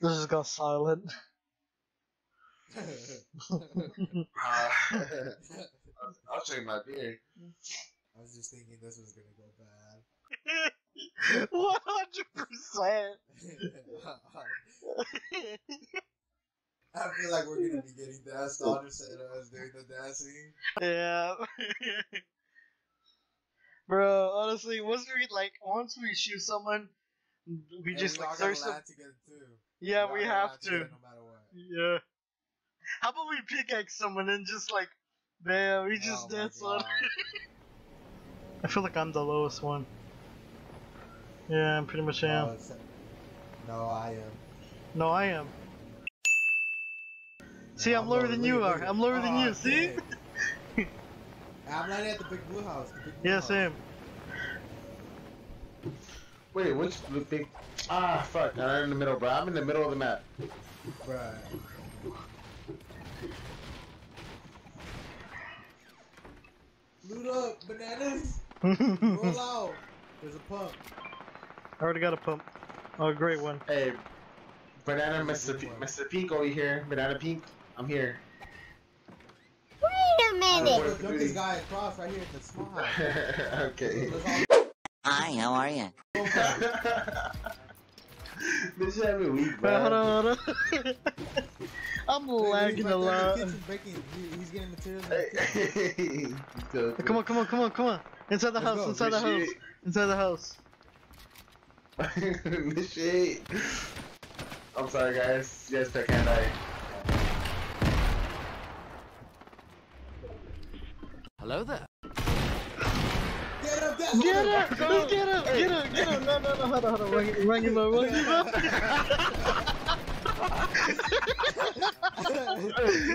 This just got silent. Uh, I'll show you my beard. I was just thinking this was gonna go bad. One hundred percent. I feel like we're gonna be getting danced on instead of us doing the dancing. Yeah. Bro, honestly, once we like once we shoot someone, we And just we all like gotta search land together too. Yeah, all we gotta have land to. No matter what. Yeah. How about we pickaxe someone and just like, bam, we oh just Oh my dance on. God. I feel like I'm the lowest one. Yeah, I'm pretty much am. no, I am. No, I am. See, No, I'm lower lower. than you are. I'm lower than you. See? I'm landing at the big blue house. The big blue Yeah, house. same. Wait, which the big? Ah, fuck! I'm in the middle, bro. I'm in the middle of the map. Bruh. Loot up, bananas. Roll out. There's a pump. I already got a pump. Oh, great one. Hey, banana, Mr. good P- Mr. Pink over here. Banana Pink, I'm here. Wait a I'm minute. gonna jump this guy across right here in the small house. okay. Let's all Hi, how are you? go for it. this is every weak, Uh, bro. hold on, hold on. I'm Wait, lagging he's a right lot. the kitchen baking. He- he's getting materials. in the kitchen. Hey, Come on, come on, come on, come on. Inside the Let's house, go. inside the house, inside the house. this shit. I'm sorry, guys. You guys can't eye. Hello there. Get him, get him. Get him! Get him! Get him! No, no, no, hold on, hold on. Run, run him up, run him up.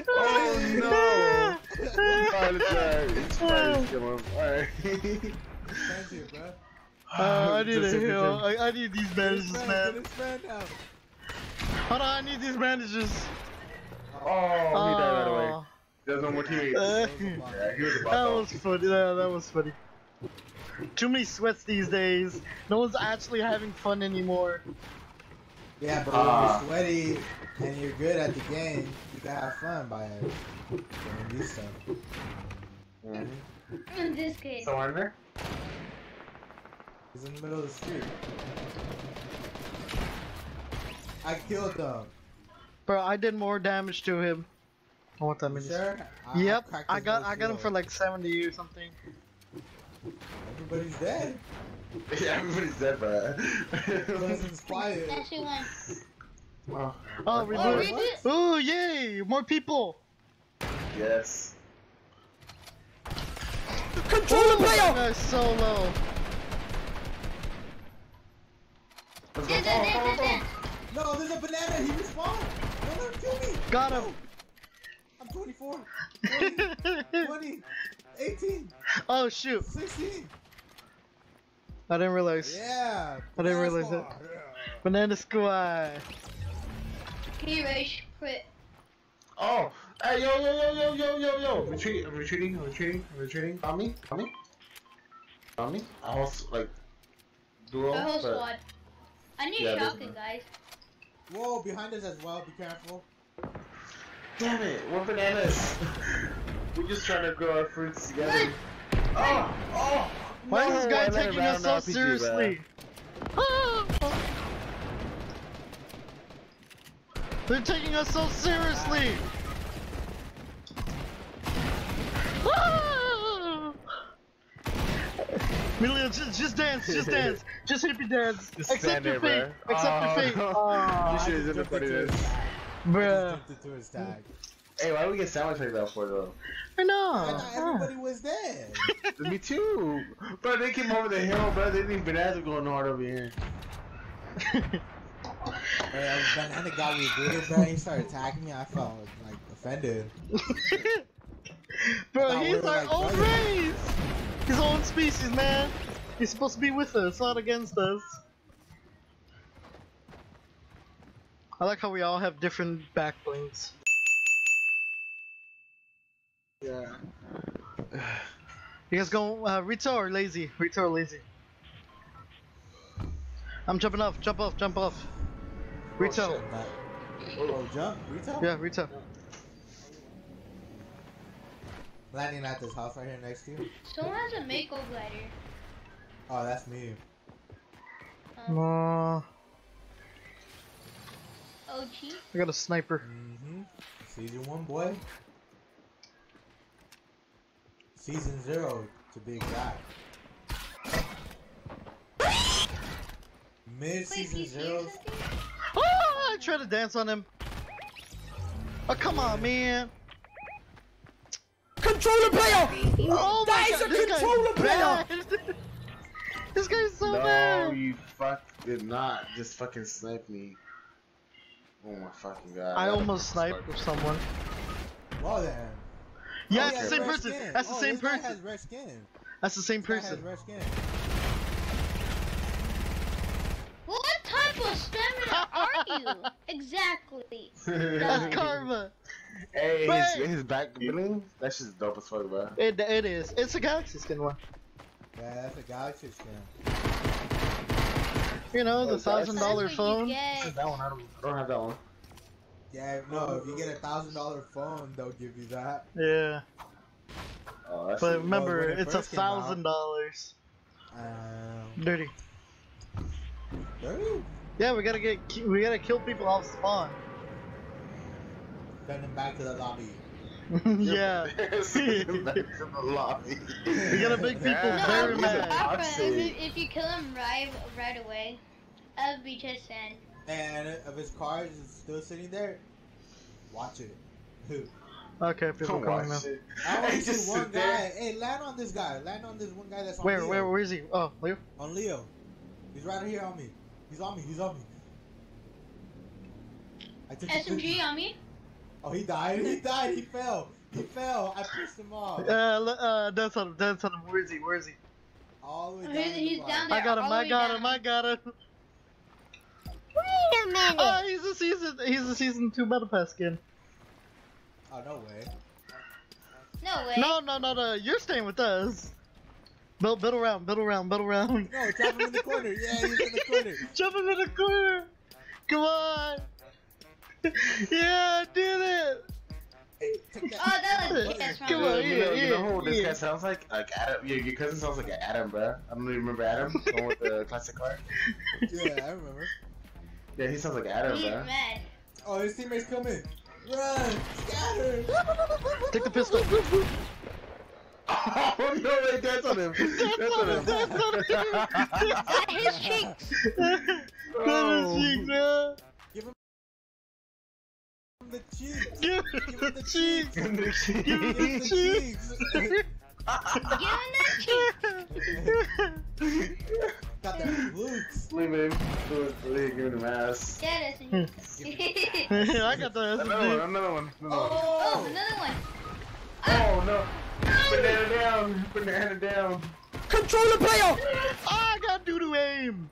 oh no! Alright, it's fine. Come on. Alright. Thank you, bro. Uh, I need a heal. I, I need these Get bandages, man, man. get his man down. Hold on, I need these bandages. Oh, he died right away. Oh, There's no more teammates. Uh, yeah, he was about that was funny. Yeah, that was funny. Too many sweats these days. No one's actually having fun anymore. Yeah, but Ah. when you're sweaty and you're good at the game, you gotta have fun by doing these stuff. I'm just kidding. Someone in there? He's in the middle of the street. I killed them. Bro, I did more damage to him. I want that You many. sure? I- Yep, cracked I got I got him for like 70 or something. Everybody's dead. Yeah, everybody's dead, bro. Pleasant's quiet. Actually, one. oh, Oh, Oh, reboot. reboot? Oh, yay! More people! yes. Control the player! solo. Let's go. dance, Fall, dance, fall. No, there's a banana. He respawned. No, no, kill me. Got him! I'm 24, 20, 20, 18, oh, shoot. 16. I didn't realize. Yeah. I didn't banana realize squad. Banana Squad. Can you rage quit? Oh, hey, yo, yo, yo, yo, yo, yo, yo. Retreat, I'm retreating, I'm retreating, I'm retreating. On me, on me. On me. I was like, duo. The whole but- squad. I need Yeah, shotgun, this- guys. Whoa, behind us as well. Be careful. Damn it, we're bananas. we just trying to grow our fruits together. Oh, oh. Why no, is this guy taking us so RPG, seriously? They're taking us so seriously! Emilio, just, just dance, just dance, just hippie dance. Just Accept your fate, bro. accept your oh. fate. Oh. You should have just been putting jumped this. into Bruh, Jumped his tag. Hey, why do we get sandwich like that for though? I know. I thought everybody was dead. Me too. Bro, they came over the hill, bro. They think bananas are going hard over here. Hey, I was banana got rebooted, bro. He started attacking me. I felt like offended. Bro, thought we he's were, our like, own race! His own species, man! He's supposed to be with us, not against us. I like how we all have different backblings. Yeah. You guys go uh, Rito or lazy? Rito or lazy? I'm jumping off, jump off, jump off. Retail. shit. Not- Oh, jump? Retail? Yeah, retail. Landing at this house right here next to you. Someone has a Mako glider. Oh, that's me. Um, Uh, OG. I got a sniper. Mm-hmm. Season one, boy. Season zero, to be exact. Mid season he's zero. season Oh, I tried to dance on him. Oh, come on, man. Controller player! Oh That my is god, a controller player! bad. this guy's so no, bad. you fuck did not just fucking snipe me. Oh my fucking god. I almost sniped with someone. Well then. Yeah, Oh, it's he the has same red person. skin. That's the Oh, same this guy person. has red skin. That's the same This guy has person. red skin. What type of stamina are you? Exactly. That's karma. hey, Right. his, his back bling, that's just dope as fuck, bro. It, it is. It's a galaxy skin one. Yeah, that's a galaxy skin. You know, the Oh, thousand dollar That's what you phone. That one, I don't, I don't have that one. Yeah, no, if you get a thousand dollar phone, they'll give you that. Yeah, Oh, that's but remember, when it it's a first came out. thousand dollars. Um, Dirty. dirty. Yeah, we gotta get. We gotta kill people off spawn. Send them back to the lobby. yeah. Send back to the lobby. We gotta make people Yeah, very I'm he's mad. If, you- if you kill them right right away, that would be just sad. And if his car is still sitting there, watch it. Who? Okay, people Come coming now. on. I want to see just one sit guy. there. Hey, land on this guy. Land on this one guy that's on Where, Leo. where, where is he? Oh, Leo. On Leo. He's right here on me. He's on me. He's on me. I took a SMG picture. on me. Oh, he died. He died. He fell. He fell. I pushed him off. Uh, uh, dance on him, dance on him. Where is he? Where is he? All the way Oh, down. he's- to the he's bottom. down I got him. all I got him. I got him. Wait a minute. Oh, he's a season. He's a season two battle pass skin. Oh, no way. No way. No, no, no, no. You're staying with us. Build, build around, build around, build around. No, trap him in the corner. Yeah, he's in the corner. Jump him in the corner. Come on. yeah, I did it. Hey, take that. Oh, that was yes, Come wrong. on, you know, you know who this yeah. guy sounds like? Like Adam. Your, your cousin sounds like Adam, bro. I don't even remember Adam, the one with the classic car. Yeah, I remember. Yeah, he sounds like Adam, He's bro. mad. Oh, his teammates coming. Run! Scatter! Take the pistol. Oh no! Wait, dance on him. Dance on him. Dance on him. At his cheeks. That is oh. cheeks, man. Give him the cheeks. Give Give him the cheeks. Give him the cheeks. Give him that cheek. Got that flukes. Leave him. Leave him the ass. Yeah, hmm. that's I got the Another one. SMG. Another one. Another one. Oh, Oh! another one. Oh no! Ah. Banana oh. down. Banana down. Controller player! Ah, I got doo doo aim.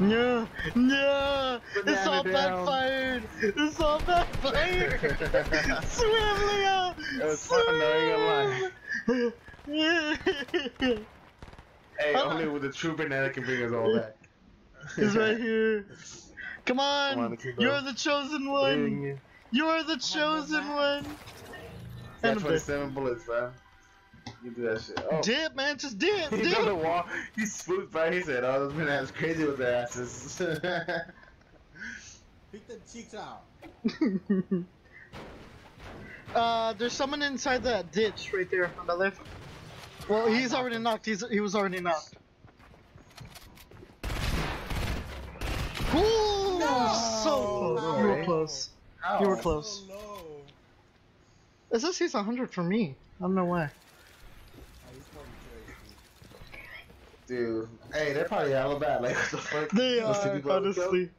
Yeah, yeah. It's all down. backfired. It's all backfired. Swim, Leo. It was fun, though, I ain't Swim. Hey, Oh. only with the true banana can bring us all back. He's right here. Come on, Come on, you're the chosen one. You're the chosen one. And 27 bullets, bro. You do that shit. Oh. Dip, man, just dip, He's on the dip. wall. He spooked, bro. He said, "Oh, those bananas crazy with their asses." Pick the cheeks out. uh, there's someone inside that ditch right there on the left. Well, he's already knocked. He's he was already knocked. Ooh, so close. You were No. close. You were Ow. close. So low. It says he's 100 for me. I don't know why. He's probably crazy. Dude, hey, they're probably hella bad. Like, what the fuck? They are, people honestly.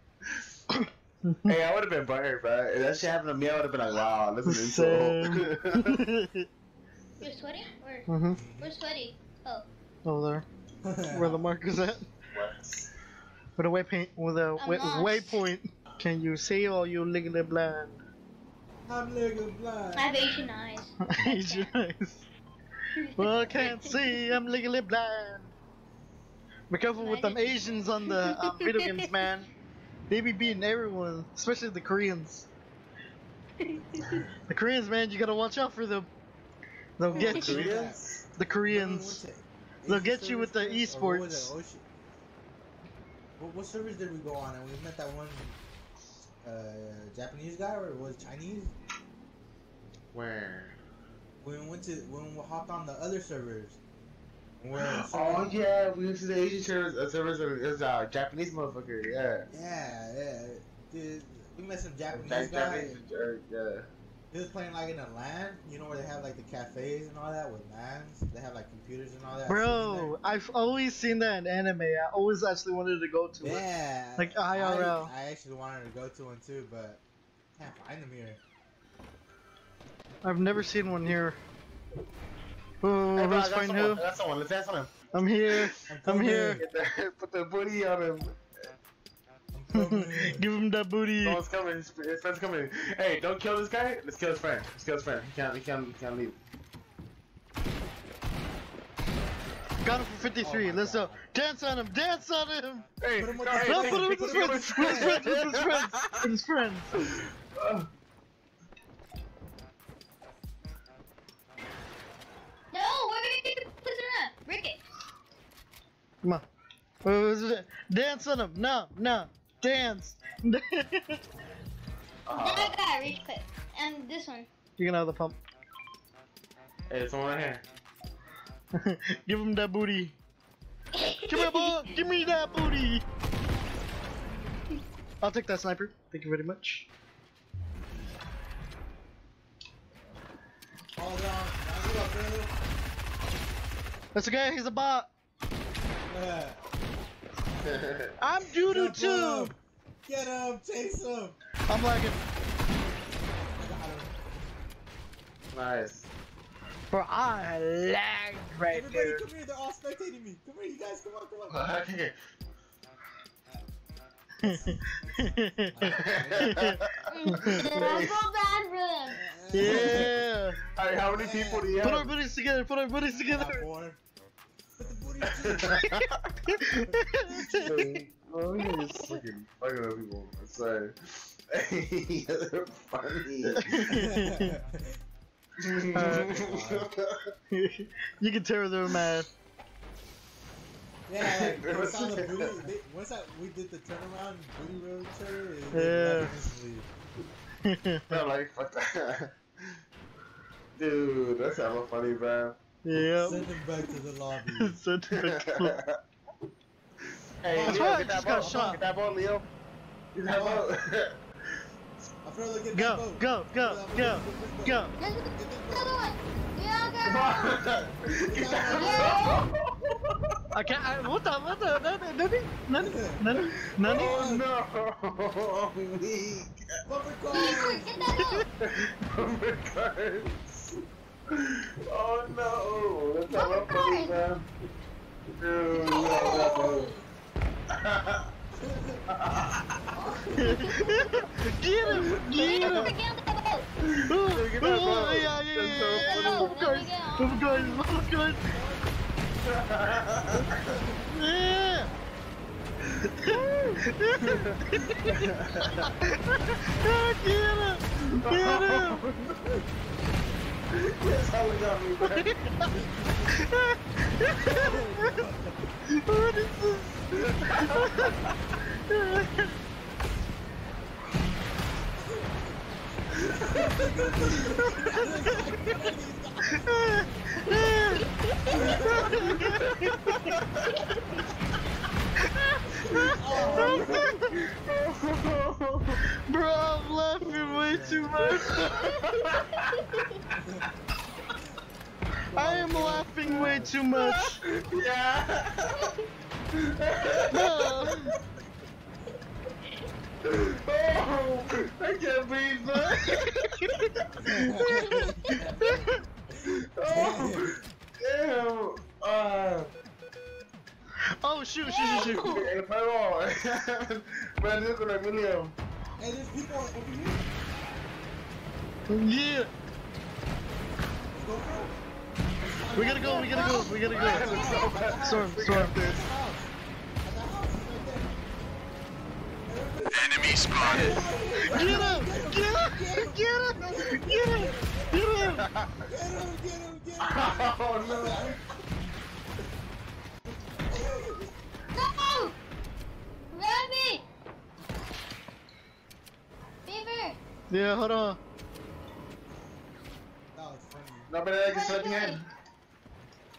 Hey, I would have been butthurt, bro. If that shit happened to me, I would have been like, wow, this is an insult. You're sweating? Where? hmm We're sweaty. Oh. Over there, where the marker's at. What? With a waypoint, with a I'm way, lost. waypoint. Can you see all you legally blind? I'm legally blind. I have Asian eyes. Asian eyes. Well, I can't see. I'm legally blind. Be careful with them Asians on the um, video games, man. they be beating everyone, especially the Koreans. The Koreans, man, you gotta watch out for them. They'll get you. Koreans? The Koreans. They'll get you with the esports. What, what servers did we go on? And we met that one uh, Japanese guy, or was it Chinese? Where? When we went to when we hopped on the other servers. Where Oh yeah, we went to the Asian servers. Uh, servers it was a uh, Japanese motherfucker. Yeah. Yeah, yeah. Dude, we met some Japanese Japanese, guy. Japanese, uh, yeah. He was playing like in a LAN, you know where they have like the cafes and all that with LANs. They have like computers and all that. Bro, I've always seen that in anime. I always actually wanted to go to sitting it. yeah. Like I, IRL. I actually wanted to go to one too, but can't find them here. I've never seen one here. Oh, Hey, bro, I who's got fighting someone. who? I got someone. Let's dance on him. I'm here. I'm coming. here. Put the booty on him. I'm coming. Give him that booty. No one's coming. His, his friend's coming. Hey, don't kill this guy. Let's kill his friend. Let's kill his friend. He can't. He can't. He can't leave. Got him for 53. Oh Let's go. Dance on him. Dance on him. Hey, Put him with no, hey, No, put him with hey, his put him friends. With his friends. With his friends. With his friends. Uh, No, where are you pushing up? Rick it. Come on. What it? Dance on him. No, no. Dance. That uh, guy, reach quick. And this one. you can have the pump. hey, there's someone right here. Give him that booty. Come here, boy. Give me that booty. I'll take that sniper. Thank you very much. All down. Now you up, brother. That's okay. He's a bot. Yeah. I'm doo doo too. Get him. Chase him. I'm lagging. I got him. nice. Bro, I lagged right Everybody, there. come here. They're all spectating me. Come here, you guys. Come on, come on. Okay. I feel bad for them. yeah. Hey, how many people do you Put our have? together. Put our bodies I got together. four. Put the booty too. Oh, you're just fucking fucking with people. I'm sorry. They're funny. you can tell they're mad. Yeah, like, once, I the booty, they, once I, we did the turnaround booty road tour, it, Yeah. yeah. instantly. They're like, fuck that. Dude, that's hella funny, bro. Yep. Send them back to the lobby. Send it back to- hey, That's Leo, why get that just boat. shot. Get that boat, Leo. Get that boat. I feel like get that Go, boat. go, go, go, go. There's Get that another boat. one. Yeah, Come girl. Get that boat. I can't. I, what the? What the? Nani? Nani? Nani? Nani? Nani? Oh no! Weak. Bumper car. Quick, get that out. Number cards. Oh no! That's hella Number funny, man. Dude, no, boat. Get him! Get him! Oh, Get oh, yeah, yeah, yeah, yeah. funny. Move guys, move guys, move guys. Yeah. Get him! Get him! That's how we got me, man. what is this? Bro, I'm laughing way too much. I am laughing way too much. Yeah. No. Oh, I can't breathe, man. oh, damn. Uh, Oh shoot, shoot, shoot, shoot. el juego. Perdido con Emilio. Hey, there's people over here. Yeah. Let's go for it. We gotta go, we gotta go, we gotta go. Storm, storm. At the house. At the house. It's right there. Hey, everybody- Get him! Get him! Get him! Get him! Get him! Get him, get him, get him! Oh no! No! Grab me! Beaver! Yeah, hold on. That was funny. No, but I can slap your hand.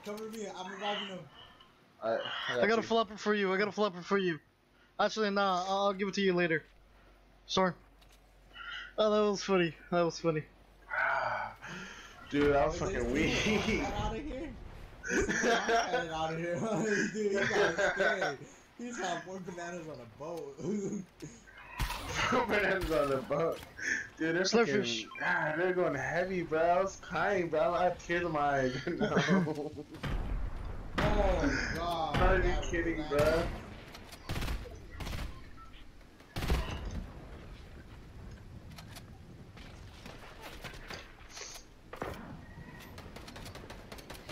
Come with me, I'm reviving him. I, I got a flopper for you. I got a flopper for you. Actually, nah. I'll, I'll give it to you later. Sorry. Oh, that was funny. That was funny. Dude, that was fucking this dude weak. got out of here. Got out of here. Dude, he got scared. He's had four bananas on a boat. Bananas on the boat. Dude, they're fucking, Slurpfish. ah, they're going heavy, bro. I was crying, bro. I had tears in my eyes. no. oh god. Are you kidding, bro? Oh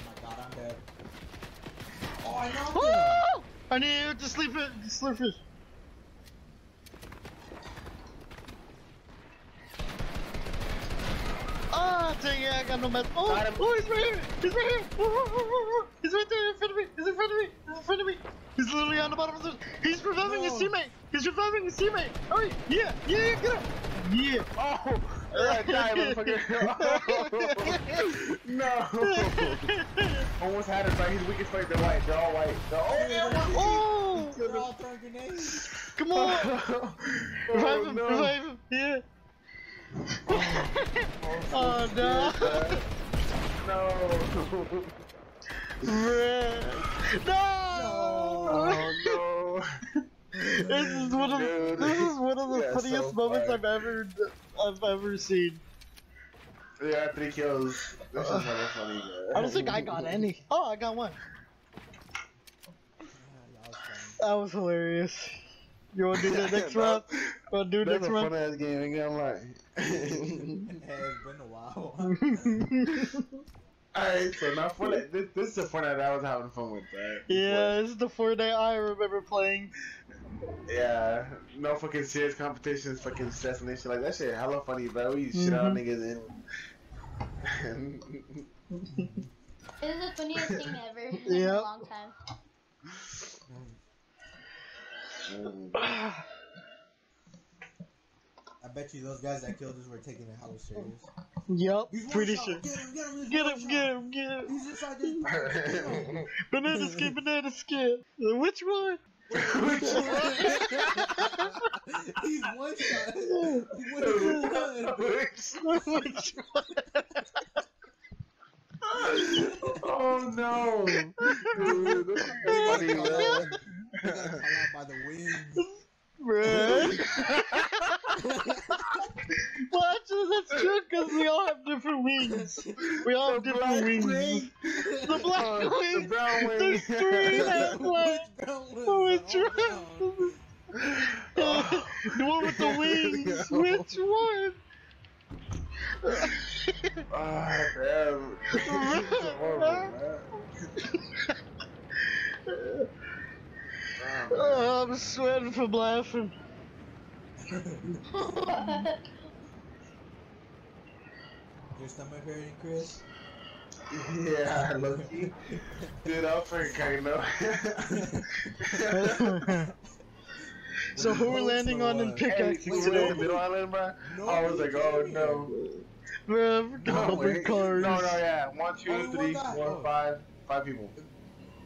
my god, I'm dead. Oh, I knocked him. I need to sleep it. Slurpfish. Ah, dang it, I got no med. Oh, Got him. oh, he's right here. He's right here. Oh, oh, oh, oh, oh. He's right there in front of me. He's in front of me. He's in front of me. He's literally on the bottom of the. He's reviving his oh. teammate. He's reviving his teammate. Oh, Hurry. Yeah, yeah, yeah, get him. Yeah. Oh! I died, motherfucker. no! Almost had it, bro. He's weak as. They're white. They're all white. They're all Dude, Oh, They're all throwing grenades. come on. Oh, revive oh, him. no. Revive him. Yeah. Oh, no. No. Bruh. No. Oh no. This is one of Dude. this is one of the Yeah, funniest so moments. I've ever I've ever seen. Yeah, three kills. This is hella funny, bro. I don't think I got any. Oh, I got one. Yeah, that was funny. That was hilarious. You wanna do the next round? Wanna do That's next a round? fun ass game, ain't gonna lie. It has been a while. Alright, so now for that, this, this is the fun that I was having fun with, right? yeah, this is the Fortnite I remember playing. Yeah, no fucking serious competitions, fucking assassination, like that shit hella funny, bro. We shit out Mhm. niggas in. This is the funniest thing ever in Yep. a long time. I bet you those guys that killed us were taking it hella serious. Yup, He's pretty shot. sure. Get him, get him, Get him, get him, get him. He's inside this. Banana skin, banana skin. Which one? Which one? He's one shot. He went in one. Which one? oh no! Dude, that's funny, man. He got caught out by the wings. Bruh. well, actually, that's true because we all have different wings. We all have different wings. The black wing. the brown wing. There's three that fly. Which wings? One? the one with the wings. Which one? Ah, damn. Horrible, man. Man. oh, I'm sweating from laughing. Your stomach hurting, Chris? Yeah, I love you. Dude, I'm freaking kind of. so who we're Vote landing on in what? pickaxing Hey, today? in middle island, bro. No, I was like, oh can't. no. Bruh, I forgot No, to bring wait. cars. No, no, yeah. One, two, Only one three, guy. four, Oh. five, five people. Where's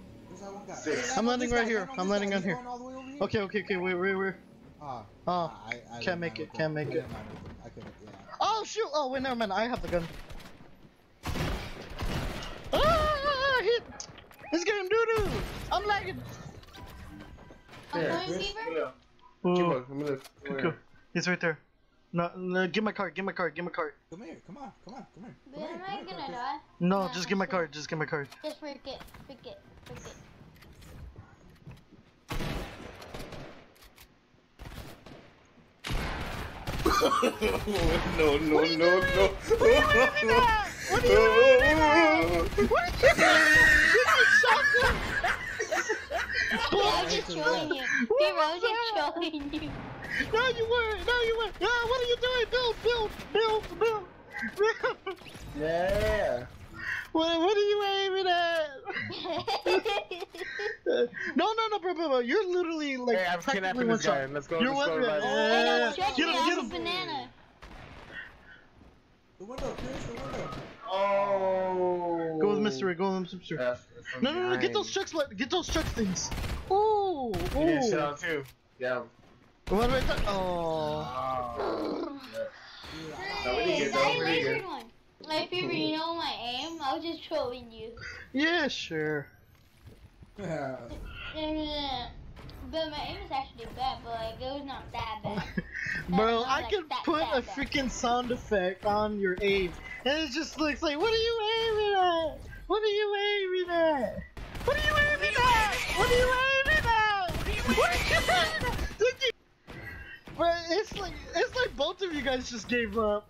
that one guy? Six. I'm landing right here. I'm landing on here. going all the way over here? Okay, okay, okay, wait, wait, wait. Ah, Oh. I, I Can't make it, can't make I it. didn't mind with him. I couldn't, yeah. Oh shoot! Oh wait, never mind. I have the gun. Ah! Hit! Let's get him, doo doo! I'm lagging. I'm going, Beaver? Yeah. Oh, Keep up. Let me look. Come cool. here. He's right there. No, no, give my card. Give my card. Give my card. Come here, come on, come on, come here. Come am here, I come here, gonna Chris. die? No, Yeah, just give my sure. card. Just give my card. Just freak it, freak it, freak it. no, no, What no, no. What are you laughing at? What are you laughing at? What are you doing? Shotgun! Blow just to the trolling left. you. He was just trolling you. No, you weren't. No, you weren't. Ah, what are you doing? Build, build, build, build. build. Yeah. What, what are you aiming at? No, no, no, bro, bro, bro. You're literally like Hey, I'm practically kidnapping this guy. Let's go. You're let's go. one- revive him. Yeah, Hey, yeah, no, yeah. stretch Get him, out get of him. banana. The window, Chris, the window. Oh. Go with mystery. Go with mystery. F from No, no, no. Get those chucks. Get those chuck things. Ooh, You need to shit ooh. too. Yeah. What right there? Oh. Dude, No, we didn't get I that. We didn't lasered get. One. Like, Fever, you know my aim? I was just trolling you. Yeah, sure. I, But my aim is actually bad, but like, it was not that bad. Bro, I like could that, put that a bad. freaking sound effect on your aim, and it just looks like, what are you aiming at? What are you aiming at? What are you aiming at? What are you aiming at? What are you aiming at? Did you- Bro, it's like it's like both of you guys just gave up.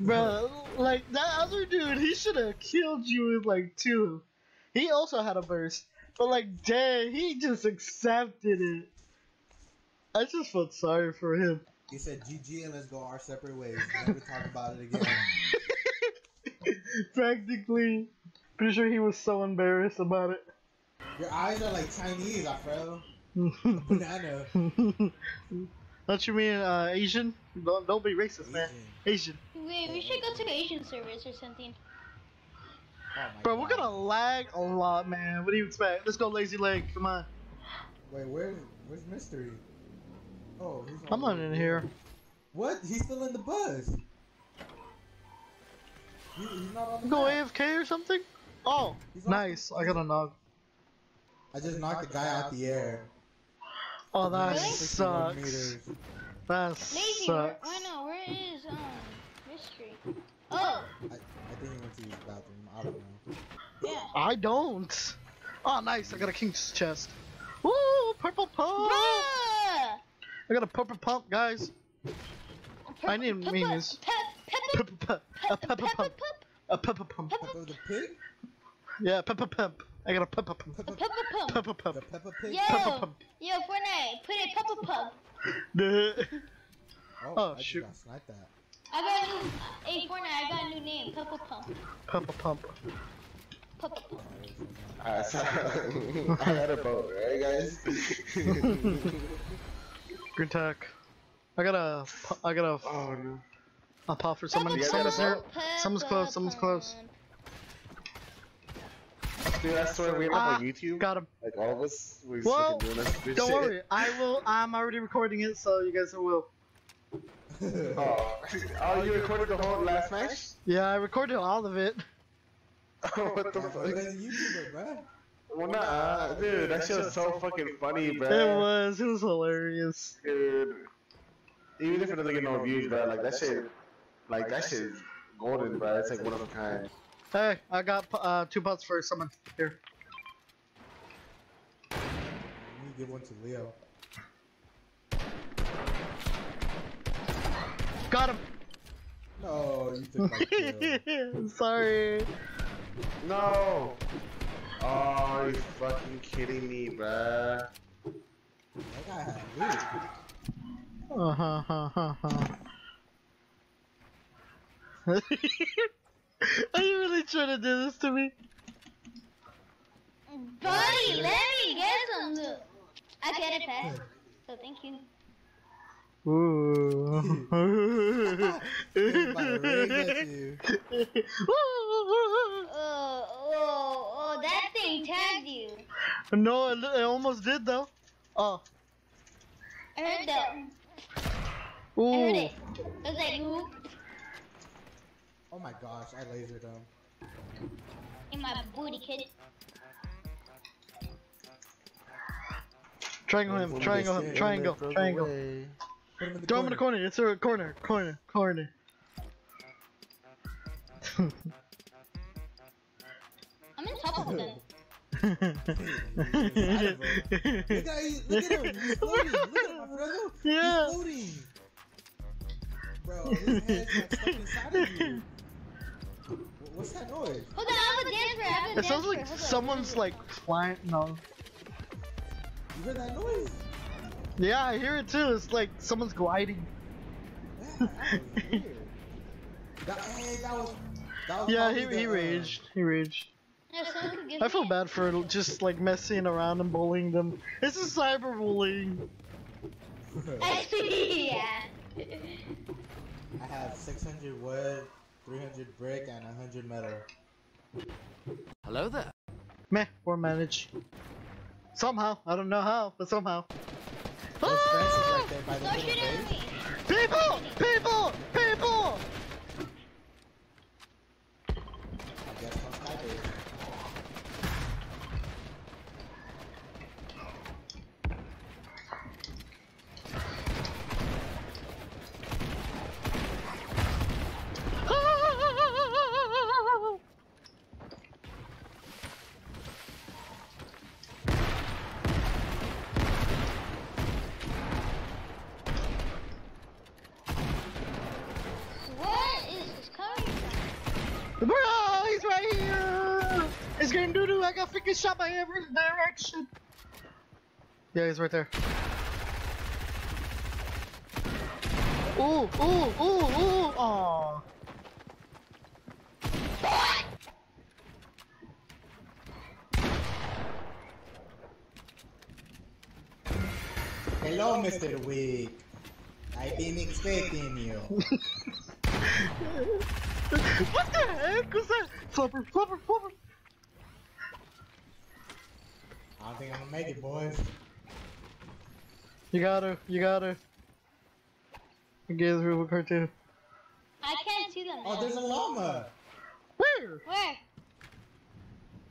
Bro, like that other dude, he should have killed you with like two. He also had a burst, but like, dang, he just accepted it. I just felt sorry for him. he said GG and let's go our separate ways. Never talk about it again. Practically. Pretty sure he was so embarrassed about it. Your eyes are like Chinese, Alfredo. Banana. Don't you mean uh, Asian? Don't, don't be racist, man. Asian. Asian. Wait, we should go to Asian service or something. Oh my Bro, we're gonna lag a lot, man. What do you expect? Let's go Lazy Lake. Come on. Wait, where's where's mystery? Oh, he's I'm all not in here. What? He's still in the bus. He, he's not on the Go map. AFK or something? Oh, He's nice. I got a nog. I just knocked the guy out the air. Oh, that Really? 61 sucks. meters. That Lazy, where, sucks. why no, where is, um, mystery? Oh, I, I think he went to use the bathroom. I don't know. yeah. I don't. Oh, nice. I got a king's chest. Woo! Purple pump. Bruh! I got a purple pump, guys. I didn't Peppa- mean this. Pep, Peppa, Pepper pump. A pepper pump. Pump, A pepper pump. Peppa the pig? Yeah, pepper pump. I got a pepper pump. Peppa, Peppa Pump. Pepper the pump. Peppa pig? Yo, Peppa Pump. yo, Fortnite, put it Peppa Pump. Oh, Oh, I shoot. got sniped at. I got a new, hey Fortnite, I got a new name, Peppa Pump. Pepper pump. Peppa Pump. Alright, so I had a boat, right, guys? Green tack. I got a. pu- I got a. oh no. A pop for someone. Someone's there. Someone's close, someone's close. Pump. Dude, I swear we end up Ah, on YouTube. Got him. Like all of us, we Well, doing this Don't shit. worry. I will. I'm already recording it, so you guys will. Oh, oh, you recorded the whole last match? Yeah, I recorded all of it. what the Put fuck? it in YouTuber, bro. Well, nah, dude, that shit was so fucking funny, bro. It was. It was hilarious. Dude. Even if it doesn't get no views, bro, like that shit, like that shit is golden, bro. It's like one of a kind. Hey, I got uh, two pots for someone. Here. Let me give one to Leo. Got him. No, you took my kill. Sorry. No. Oh, are you fucking kidding me, bruh? That guy had loot. Uh huh. huh, huh, huh. Are you really trying to do this to me? Buddy, let me get some loot. I get it back. So thank you. Ooh. Rage. Oh, oh, oh, that thing tagged you. no, it, it almost did though. Oh. I heard that. I heard it. It was like, whoop, Oh my gosh, I lasered him. in my booty, kid. Triangle him. Triangle him. Triangle. Triangle. Put him in the Throw him in the corner. corner. It's a corner. Corner. Corner. I'm in top of them. Look at, he- look at him, he's floating. Look at him, Alfredo. Yeah. He's floating. Bro, his head's like stuck inside of you. What's that noise? Hold on, I have a dance for I have a It sounds like someone's like flying. No. You heard that noise? Yeah, I hear it too. It's like someone's gliding. Yeah, that was weird. That, hey, that was. That was Yeah, he, the, he uh, raged. He raged. No, someone could give I feel bad for just like messing around and bullying them. This is cyberbullying. yeah. I have 600 wood, 300 brick, and 100 metal. Hello there. Meh, we're managed. Somehow, I don't know how, but somehow. There's fences Ah! right there by the Don't shoot at me. People! People! People! Doo. I got freaking shot by every direction. Yeah, he's right there. Ooh, ooh, ooh, ooh. Aw. Hello, Mr. Wig. I've been expecting you. what the heck was that? Flubber, flubber, flubber. I don't think I'm gonna make it, boys. You gotta, you gotta. Get through with her too. I can't see them. Oh, there's a llama! Where? Where?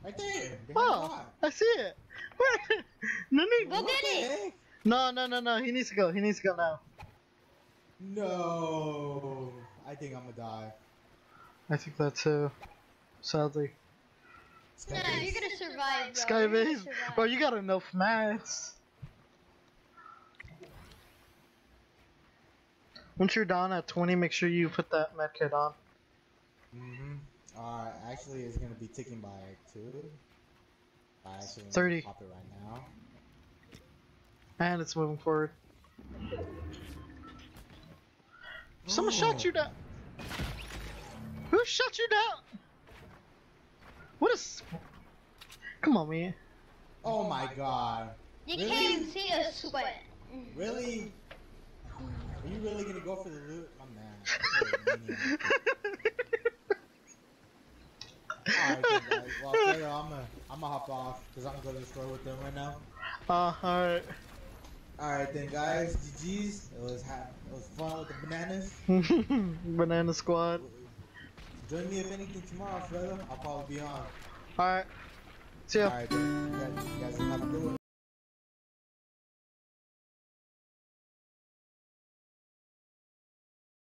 Right there! behind the Oh. I see it. Where? No need. Go What get it. No, no, no, no. He needs to go. He needs to go now. No! I think I'm gonna die. I think that too. Sadly. No, you're gonna survive. Bro. Skybase. You're gonna survive. Bro, you got enough mats. Once you're down at 20, make sure you put that med kit on. Mm-hmm. Uh, actually, it's gonna be ticking by two. I actually 30. Pop it right now. And it's moving forward. Someone shot Oh. you down. Who shot you down? What is. Come on, man. Oh my god. You Really? can't see a sweat. Really? Are you really gonna go for the loot? My man. you're a. Alright, guys. Well, Fredo, I'm gonna, I'm gonna hop off because I'm gonna go to the store with them right now. Uh, alright. Alright then, guys. GG's. It was ha- it was fun with the bananas. Banana squad. Join me if anything tomorrow, Fredo. I'll probably be on. Alright. See ya. Alright guys, you guys have a good one.